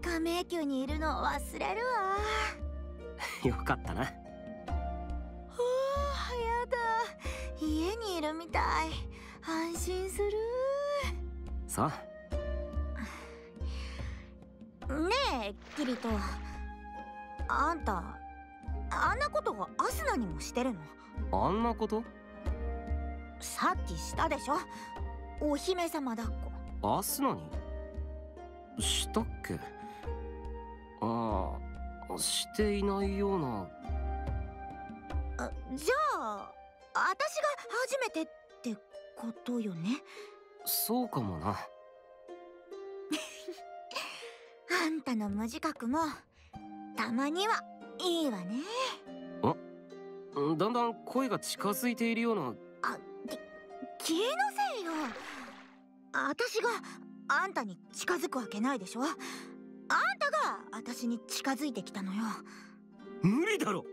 地下迷宮にいるのを忘れるわ。よかったな。はあやだ。家にいるみたい。安心する。さねえキリト。あんたあんなことをアスナにもしてるの？あんなこと？さっきしたでしょ？お姫様抱っこ。アスナに？したっけ？ああしていないような。あじゃあ私が初めてってことよね？そうかもな。あんたの無自覚もたまにはいいわね。だんだん声が近づいているような。あき気のせいよ。私があんたに近づくわけないでしょ？あんたが私に近づいてきたのよ。無理だろ。